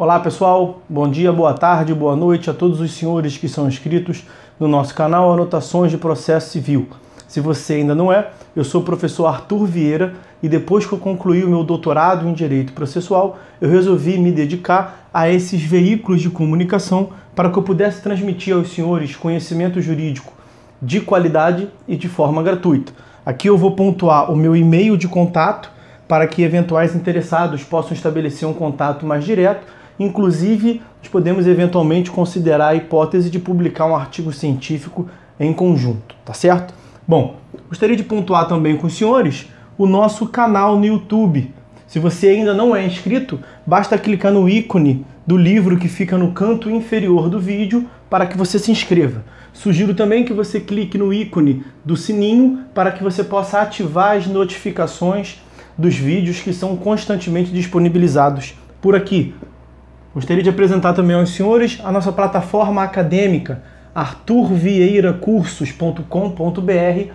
Olá pessoal, bom dia, boa tarde, boa noite a todos os senhores que são inscritos no nosso canal Anotações de Processo Civil. Se você ainda não é, eu sou o professor Arthur Vieira e depois que eu concluí o meu doutorado em Direito Processual, eu resolvi me dedicar a esses veículos de comunicação para que eu pudesse transmitir aos senhores conhecimento jurídico de qualidade e de forma gratuita. Aqui eu vou pontuar o meu e-mail de contato para que eventuais interessados possam estabelecer um contato mais direto Inclusive, nós podemos eventualmente considerar a hipótese de publicar um artigo científico em conjunto, tá certo? Bom, gostaria de pontuar também com os senhores o nosso canal no YouTube. Se você ainda não é inscrito, basta clicar no ícone do livro que fica no canto inferior do vídeo para que você se inscreva. Sugiro também que você clique no ícone do sininho para que você possa ativar as notificações dos vídeos que são constantemente disponibilizados por aqui, Gostaria de apresentar também aos senhores a nossa plataforma acadêmica arturvieiracursos.com.br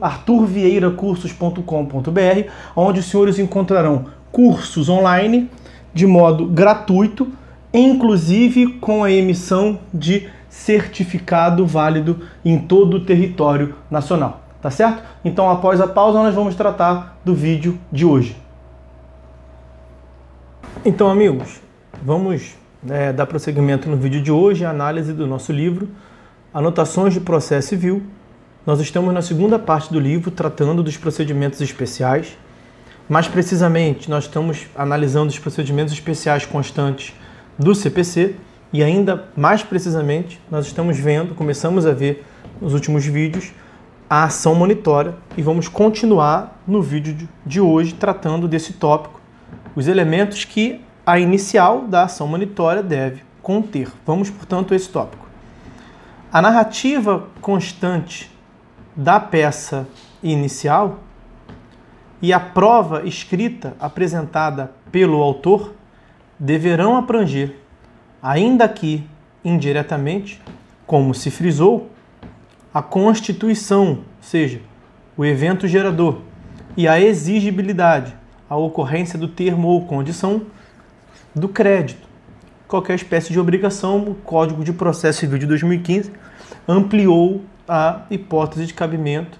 arturvieiracursos.com.br onde os senhores encontrarão cursos online de modo gratuito, inclusive com a emissão de certificado válido em todo o território nacional, tá certo? Então, após a pausa, nós vamos tratar do vídeo de hoje. Então, amigos, Vamos é, dar prosseguimento no vídeo de hoje, a análise do nosso livro, Anotações de Processo Civil. Nós estamos na segunda parte do livro, tratando dos procedimentos especiais. Mais precisamente, nós estamos analisando os procedimentos especiais constantes do CPC e ainda mais precisamente, nós estamos vendo, começamos a ver nos últimos vídeos, a ação monitória e vamos continuar no vídeo de hoje tratando desse tópico, os elementos que a inicial da ação monitória deve conter. Vamos, portanto, a esse tópico. A narrativa constante da peça inicial e a prova escrita apresentada pelo autor deverão abranger, ainda que indiretamente, como se frisou, a constituição, ou seja, o evento gerador, e a exigibilidade, a ocorrência do termo ou condição do crédito. Qualquer espécie de obrigação, o Código de Processo Civil de 2015 ampliou a hipótese de cabimento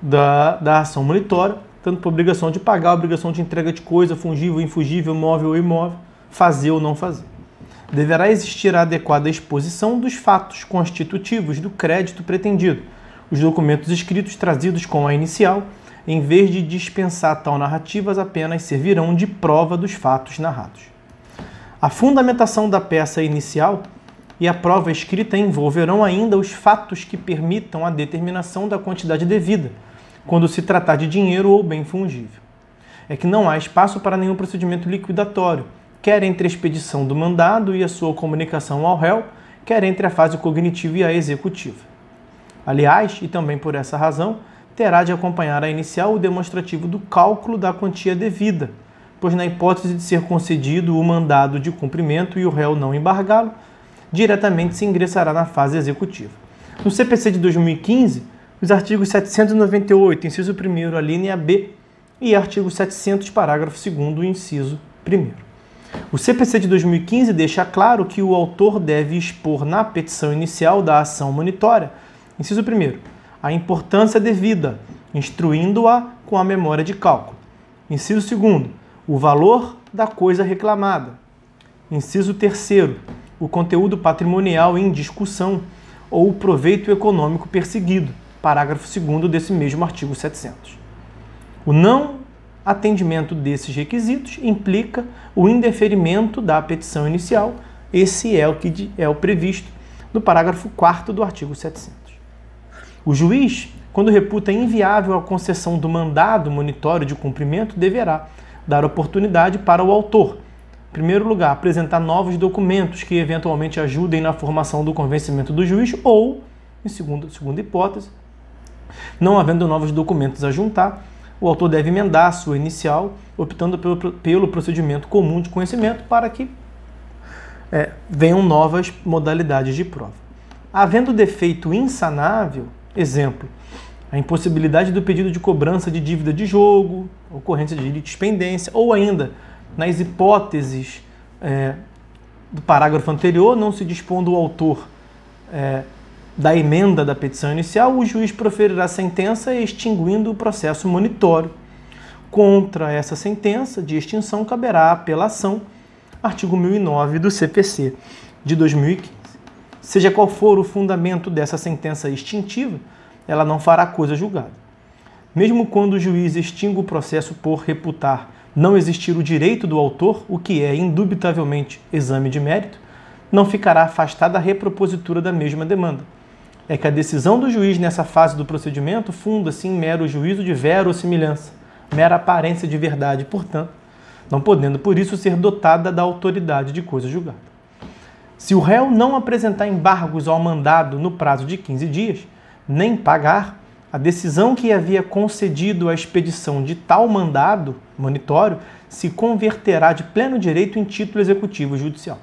da, da ação monitória, tanto para obrigação de pagar, obrigação de entrega de coisa, fungível, infungível, móvel ou imóvel, fazer ou não fazer. Deverá existir a adequada exposição dos fatos constitutivos do crédito pretendido. Os documentos escritos trazidos com a inicial, em vez de dispensar tal narrativas, apenas servirão de prova dos fatos narrados. A fundamentação da peça inicial e a prova escrita envolverão ainda os fatos que permitam a determinação da quantidade devida, quando se tratar de dinheiro ou bem fungível. É que não há espaço para nenhum procedimento liquidatório, quer entre a expedição do mandado e a sua comunicação ao réu, quer entre a fase cognitiva e a executiva. Aliás, e também por essa razão, terá de acompanhar a inicial o demonstrativo do cálculo da quantia devida pois na hipótese de ser concedido o mandado de cumprimento e o réu não embargá-lo, diretamente se ingressará na fase executiva. No CPC de 2015, os artigos 798, inciso 1 a linha B, e artigo 700, parágrafo 2 inciso 1 O CPC de 2015 deixa claro que o autor deve expor na petição inicial da ação monitória, inciso 1 a importância devida, instruindo-a com a memória de cálculo. Inciso 2 o valor da coisa reclamada. Inciso 3. O conteúdo patrimonial em discussão ou o proveito econômico perseguido. Parágrafo 2 desse mesmo artigo 700. O não atendimento desses requisitos implica o indeferimento da petição inicial. Esse é o que é o previsto no parágrafo 4 do artigo 700. O juiz, quando reputa inviável a concessão do mandado monitório de cumprimento, deverá dar oportunidade para o autor. Em primeiro lugar, apresentar novos documentos que eventualmente ajudem na formação do convencimento do juiz ou, em segunda, segunda hipótese, não havendo novos documentos a juntar, o autor deve emendar a sua inicial, optando pelo, pelo procedimento comum de conhecimento para que é, venham novas modalidades de prova. Havendo defeito insanável, exemplo, a impossibilidade do pedido de cobrança de dívida de jogo, ocorrência de dispendência, ou ainda nas hipóteses é, do parágrafo anterior, não se dispondo o autor é, da emenda da petição inicial, o juiz proferirá sentença extinguindo o processo monitório. Contra essa sentença de extinção caberá apelação, artigo 1009 do CPC de 2015. Seja qual for o fundamento dessa sentença extintiva, ela não fará coisa julgada. Mesmo quando o juiz extinga o processo por reputar não existir o direito do autor, o que é indubitavelmente exame de mérito, não ficará afastada a repropositura da mesma demanda. É que a decisão do juiz nessa fase do procedimento funda-se em mero juízo de verossimilhança, mera aparência de verdade, portanto, não podendo por isso ser dotada da autoridade de coisa julgada. Se o réu não apresentar embargos ao mandado no prazo de 15 dias, nem pagar, a decisão que havia concedido a expedição de tal mandado monitório se converterá de pleno direito em título executivo judicial.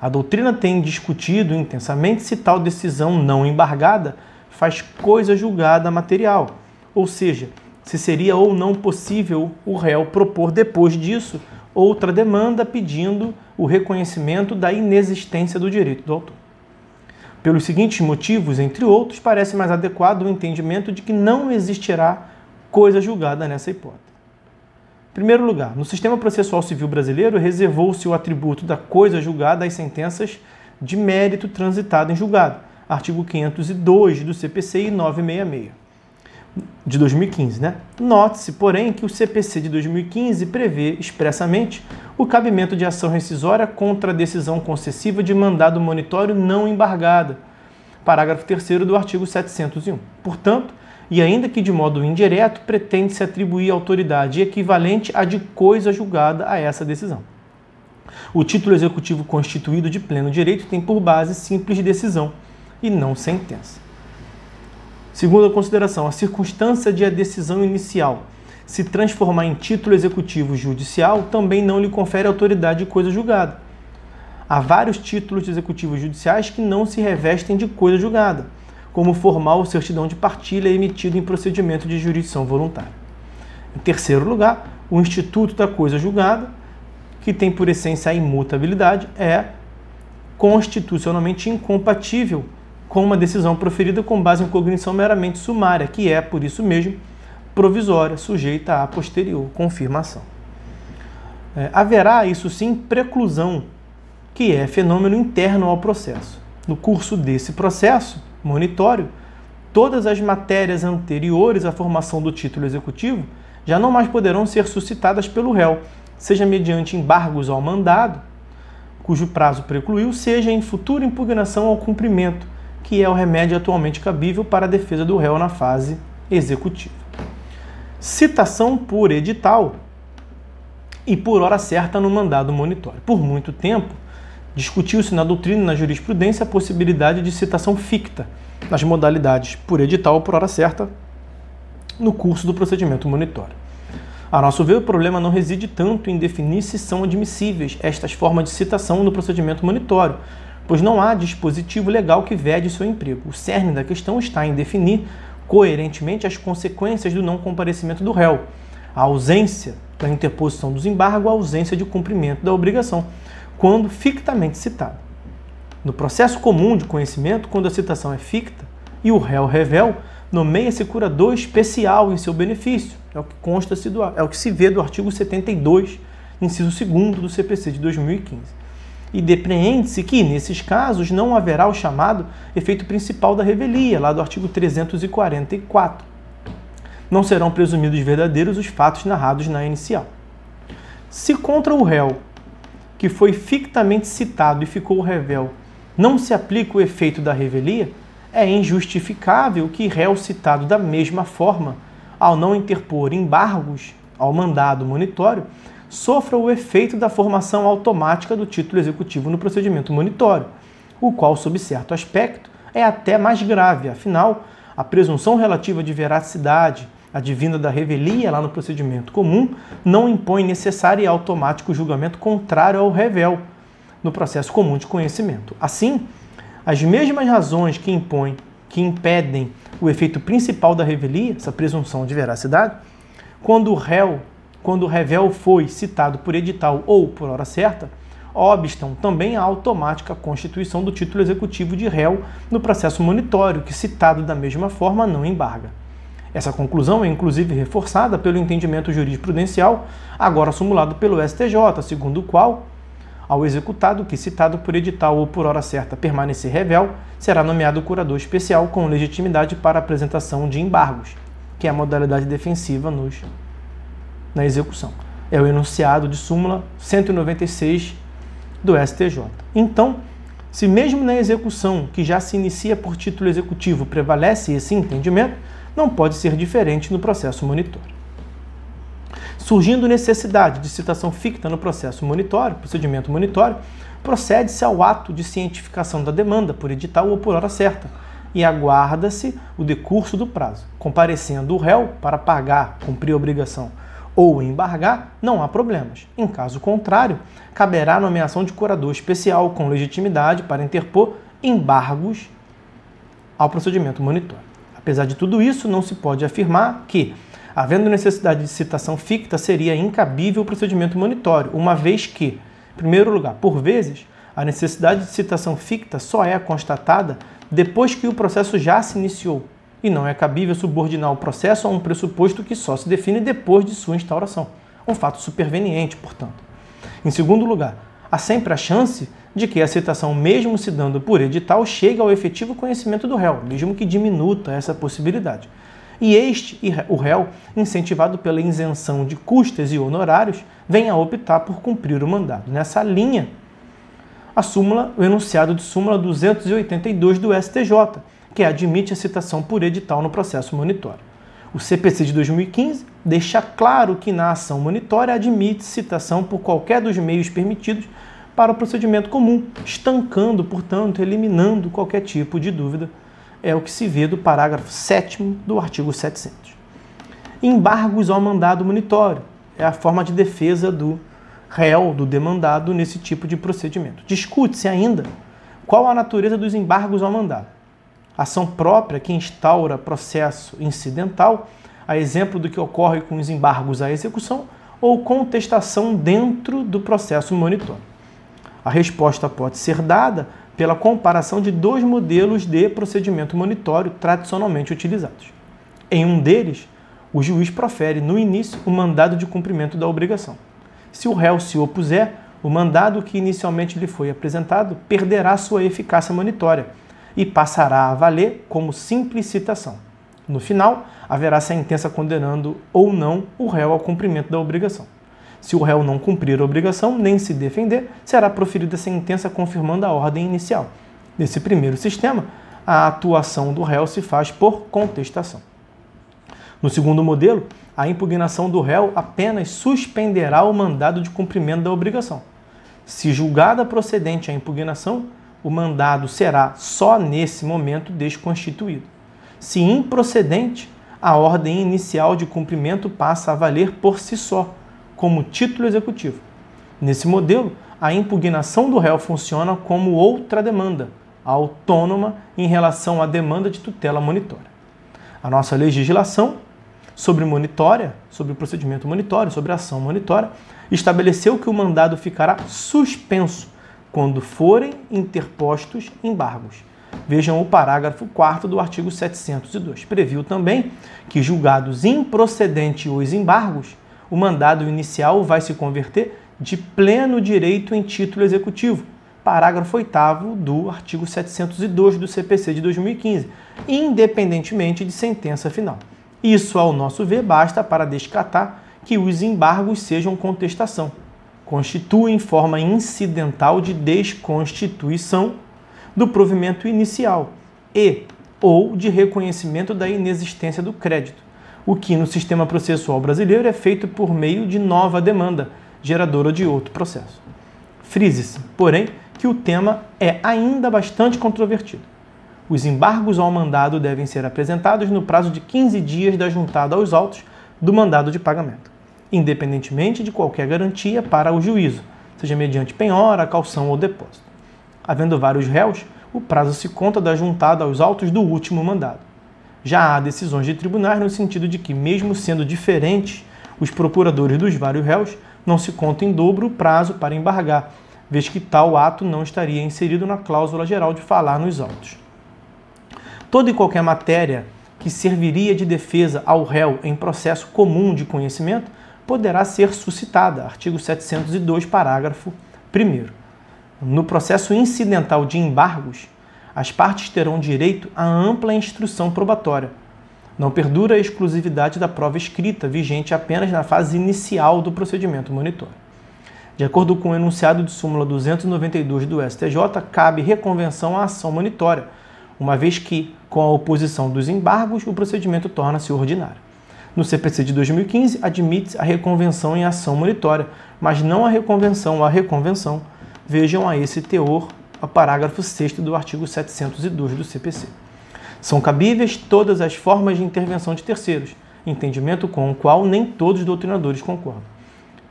A doutrina tem discutido intensamente se tal decisão não embargada faz coisa julgada material, ou seja, se seria ou não possível o réu propor depois disso outra demanda pedindo o reconhecimento da inexistência do direito do autor. Pelos seguintes motivos, entre outros, parece mais adequado o entendimento de que não existirá coisa julgada nessa hipótese. Em primeiro lugar, no sistema processual civil brasileiro, reservou-se o atributo da coisa julgada às sentenças de mérito transitado em julgado, artigo 502 do CPC e 966 de 2015, né? Note-se, porém, que o CPC de 2015 prevê expressamente o cabimento de ação rescisória contra a decisão concessiva de mandado monitório não embargada, parágrafo 3 do artigo 701. Portanto, e ainda que de modo indireto, pretende-se atribuir autoridade equivalente à de coisa julgada a essa decisão. O título executivo constituído de pleno direito tem por base simples decisão e não sentença. Segunda consideração, a circunstância de a decisão inicial se transformar em título executivo judicial também não lhe confere autoridade de coisa julgada. Há vários títulos executivos judiciais que não se revestem de coisa julgada, como formal ou certidão de partilha emitido em procedimento de jurisdição voluntária. Em terceiro lugar, o instituto da coisa julgada, que tem por essência a imutabilidade, é constitucionalmente incompatível com uma decisão proferida com base em cognição meramente sumária, que é, por isso mesmo, provisória, sujeita à posterior confirmação. É, haverá, isso sim, preclusão, que é fenômeno interno ao processo. No curso desse processo monitório, todas as matérias anteriores à formação do título executivo já não mais poderão ser suscitadas pelo réu, seja mediante embargos ao mandado, cujo prazo precluiu, seja em futura impugnação ao cumprimento, que é o remédio atualmente cabível para a defesa do réu na fase executiva. Citação por edital e por hora certa no mandado monitório. Por muito tempo, discutiu-se na doutrina e na jurisprudência a possibilidade de citação ficta nas modalidades por edital ou por hora certa no curso do procedimento monitório. A nosso ver, o problema não reside tanto em definir se são admissíveis estas formas de citação no procedimento monitório, pois não há dispositivo legal que vede seu emprego. O cerne da questão está em definir coerentemente as consequências do não comparecimento do réu, a ausência da interposição dos embargos, a ausência de cumprimento da obrigação, quando fictamente citado. No processo comum de conhecimento, quando a citação é ficta e o réu revel, nomeia-se curador especial em seu benefício. É o que consta é o que se vê do artigo 72, inciso 2 do CPC de 2015 e depreende-se que, nesses casos, não haverá o chamado efeito principal da revelia, lá do artigo 344. Não serão presumidos verdadeiros os fatos narrados na inicial. Se contra o réu, que foi fictamente citado e ficou revel, não se aplica o efeito da revelia, é injustificável que réu citado da mesma forma, ao não interpor embargos ao mandado monitório, sofra o efeito da formação automática do título executivo no procedimento monitório, o qual, sob certo aspecto, é até mais grave, afinal, a presunção relativa de veracidade, advinda da revelia lá no procedimento comum, não impõe necessário e automático julgamento contrário ao revel no processo comum de conhecimento. Assim, as mesmas razões que impõem, que impedem o efeito principal da revelia, essa presunção de veracidade, quando o réu quando o revel foi citado por edital ou por hora certa, obstam também a automática constituição do título executivo de réu no processo monitório, que, citado da mesma forma, não embarga. Essa conclusão é inclusive reforçada pelo entendimento jurisprudencial, agora simulado pelo STJ, segundo o qual, ao executado que, citado por edital ou por hora certa, permanecer revel, será nomeado curador especial com legitimidade para apresentação de embargos, que é a modalidade defensiva nos, na execução. É o enunciado de súmula 196 do STJ. Então, se mesmo na execução que já se inicia por título executivo prevalece esse entendimento, não pode ser diferente no processo monitório. Surgindo necessidade de citação ficta no processo monitório, procedimento monitório, procede-se ao ato de cientificação da demanda por edital ou por hora certa e aguarda-se o decurso do prazo. Comparecendo o réu para pagar, cumprir a obrigação ou embargar, não há problemas. Em caso contrário, caberá a nomeação de curador especial com legitimidade para interpor embargos ao procedimento monitório. Apesar de tudo isso, não se pode afirmar que, havendo necessidade de citação ficta, seria incabível o procedimento monitório, uma vez que, em primeiro lugar, por vezes, a necessidade de citação ficta só é constatada depois que o processo já se iniciou, e não é cabível subordinar o processo a um pressuposto que só se define depois de sua instauração. Um fato superveniente, portanto. Em segundo lugar, há sempre a chance de que a citação, mesmo se dando por edital, chegue ao efetivo conhecimento do réu, mesmo que diminuta essa possibilidade. E este, o réu, incentivado pela isenção de custas e honorários, vem a optar por cumprir o mandado. Nessa linha, a súmula, o enunciado de súmula 282 do STJ, que admite a citação por edital no processo monitório. O CPC de 2015 deixa claro que na ação monitória admite citação por qualquer dos meios permitidos para o procedimento comum, estancando, portanto, eliminando qualquer tipo de dúvida. É o que se vê do parágrafo 7 do artigo 700. Embargos ao mandado monitório é a forma de defesa do réu, do demandado, nesse tipo de procedimento. Discute-se ainda qual a natureza dos embargos ao mandado ação própria que instaura processo incidental, a exemplo do que ocorre com os embargos à execução, ou contestação dentro do processo monitor. A resposta pode ser dada pela comparação de dois modelos de procedimento monitório tradicionalmente utilizados. Em um deles, o juiz profere no início o mandado de cumprimento da obrigação. Se o réu se opuser, o mandado que inicialmente lhe foi apresentado perderá sua eficácia monitória e passará a valer como simples citação. No final, haverá sentença condenando ou não o réu ao cumprimento da obrigação. Se o réu não cumprir a obrigação nem se defender, será proferida sentença confirmando a ordem inicial. Nesse primeiro sistema, a atuação do réu se faz por contestação. No segundo modelo, a impugnação do réu apenas suspenderá o mandado de cumprimento da obrigação. Se julgada procedente a impugnação, o mandado será só nesse momento desconstituído. Se improcedente, a ordem inicial de cumprimento passa a valer por si só, como título executivo. Nesse modelo, a impugnação do réu funciona como outra demanda, autônoma em relação à demanda de tutela monitória. A nossa legislação sobre monitória, sobre o procedimento monitório, sobre a ação monitória, estabeleceu que o mandado ficará suspenso quando forem interpostos embargos. Vejam o parágrafo 4 do artigo 702. Previu também que, julgados improcedentes os embargos, o mandado inicial vai se converter de pleno direito em título executivo. Parágrafo 8 do artigo 702 do CPC de 2015, independentemente de sentença final. Isso, ao nosso ver, basta para descatar que os embargos sejam contestação constituem forma incidental de desconstituição do provimento inicial e ou de reconhecimento da inexistência do crédito, o que no sistema processual brasileiro é feito por meio de nova demanda, geradora de outro processo. Frise-se, porém, que o tema é ainda bastante controvertido. Os embargos ao mandado devem ser apresentados no prazo de 15 dias da juntada aos autos do mandado de pagamento independentemente de qualquer garantia para o juízo, seja mediante penhora, calção ou depósito. Havendo vários réus, o prazo se conta da juntada aos autos do último mandado. Já há decisões de tribunais no sentido de que, mesmo sendo diferentes os procuradores dos vários réus, não se conta em dobro o prazo para embargar, vez que tal ato não estaria inserido na cláusula geral de falar nos autos. Toda e qualquer matéria que serviria de defesa ao réu em processo comum de conhecimento poderá ser suscitada. Artigo 702, parágrafo 1. No processo incidental de embargos, as partes terão direito à ampla instrução probatória. Não perdura a exclusividade da prova escrita, vigente apenas na fase inicial do procedimento monitor. De acordo com o enunciado de súmula 292 do STJ, cabe reconvenção à ação monitória, uma vez que, com a oposição dos embargos, o procedimento torna-se ordinário. No CPC de 2015, admite a reconvenção em ação monitória, mas não a reconvenção à reconvenção. Vejam a esse teor o parágrafo 6 do artigo 702 do CPC. São cabíveis todas as formas de intervenção de terceiros, entendimento com o qual nem todos os doutrinadores concordam.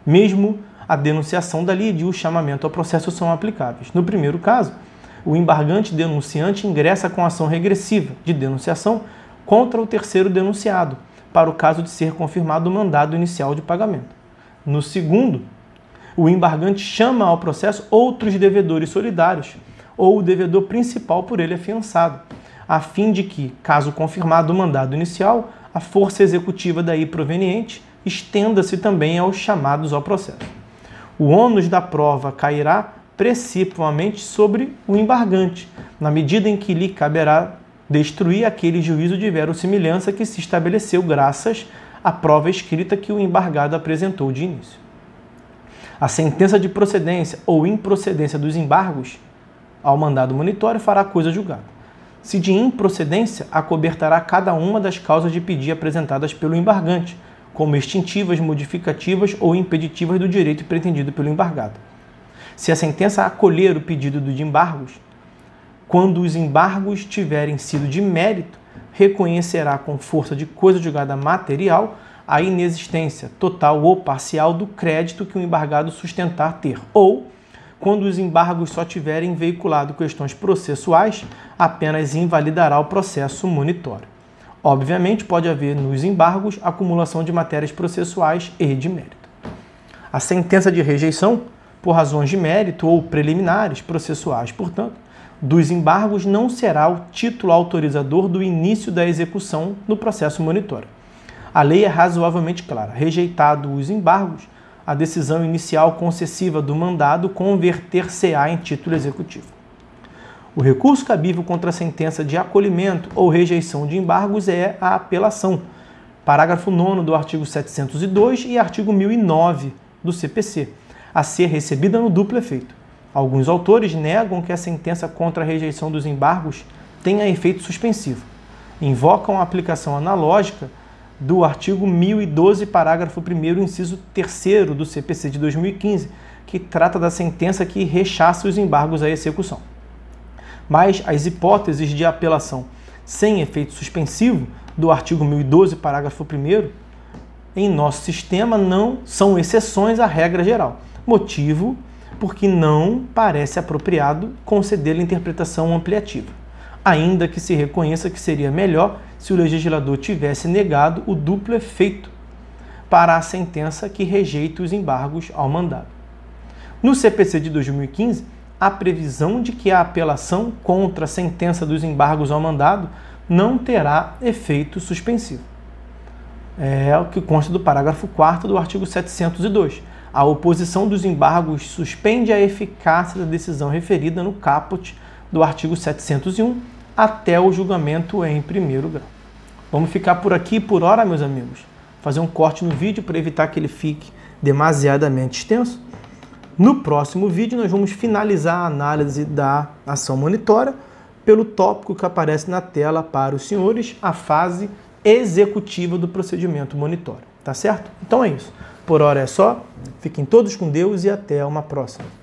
Mesmo a denunciação da lide e o chamamento ao processo são aplicáveis. No primeiro caso, o embargante denunciante ingressa com ação regressiva de denunciação contra o terceiro denunciado, para o caso de ser confirmado o mandado inicial de pagamento. No segundo, o embargante chama ao processo outros devedores solidários ou o devedor principal por ele afiançado, a fim de que, caso confirmado o mandado inicial, a força executiva daí proveniente estenda-se também aos chamados ao processo. O ônus da prova cairá principalmente sobre o embargante, na medida em que lhe caberá destruir aquele juízo de verossimilhança que se estabeleceu graças à prova escrita que o embargado apresentou de início. A sentença de procedência ou improcedência dos embargos ao mandado monitório fará coisa julgada. Se de improcedência, acobertará cada uma das causas de pedir apresentadas pelo embargante, como extintivas, modificativas ou impeditivas do direito pretendido pelo embargado se a sentença acolher o pedido de embargos, quando os embargos tiverem sido de mérito, reconhecerá com força de coisa julgada material a inexistência total ou parcial do crédito que o embargado sustentar ter, ou, quando os embargos só tiverem veiculado questões processuais, apenas invalidará o processo monitório. Obviamente, pode haver nos embargos acumulação de matérias processuais e de mérito. A sentença de rejeição por razões de mérito ou preliminares, processuais, portanto, dos embargos não será o título autorizador do início da execução no processo monitório. A lei é razoavelmente clara. Rejeitado os embargos, a decisão inicial concessiva do mandado converter-se-á em título executivo. O recurso cabível contra a sentença de acolhimento ou rejeição de embargos é a apelação. Parágrafo 9 do artigo 702 e artigo 1009 do CPC a ser recebida no duplo efeito. Alguns autores negam que a sentença contra a rejeição dos embargos tenha efeito suspensivo. Invocam a aplicação analógica do artigo 1012, parágrafo 1, inciso 3 do CPC de 2015, que trata da sentença que rechaça os embargos à execução. Mas as hipóteses de apelação sem efeito suspensivo do artigo 1012, parágrafo 1, em nosso sistema não são exceções à regra geral motivo porque não parece apropriado conceder-lhe interpretação ampliativa, ainda que se reconheça que seria melhor se o legislador tivesse negado o duplo efeito para a sentença que rejeita os embargos ao mandado. No CPC de 2015, a previsão de que a apelação contra a sentença dos embargos ao mandado não terá efeito suspensivo. É o que consta do parágrafo 4 do artigo 702 a oposição dos embargos suspende a eficácia da decisão referida no caput do artigo 701 até o julgamento em primeiro grau. Vamos ficar por aqui por hora, meus amigos. Fazer um corte no vídeo para evitar que ele fique demasiadamente extenso. No próximo vídeo, nós vamos finalizar a análise da ação monitora pelo tópico que aparece na tela para os senhores, a fase executiva do procedimento monitório. Tá certo? Então é isso. Por hora é só. Fiquem todos com Deus e até uma próxima.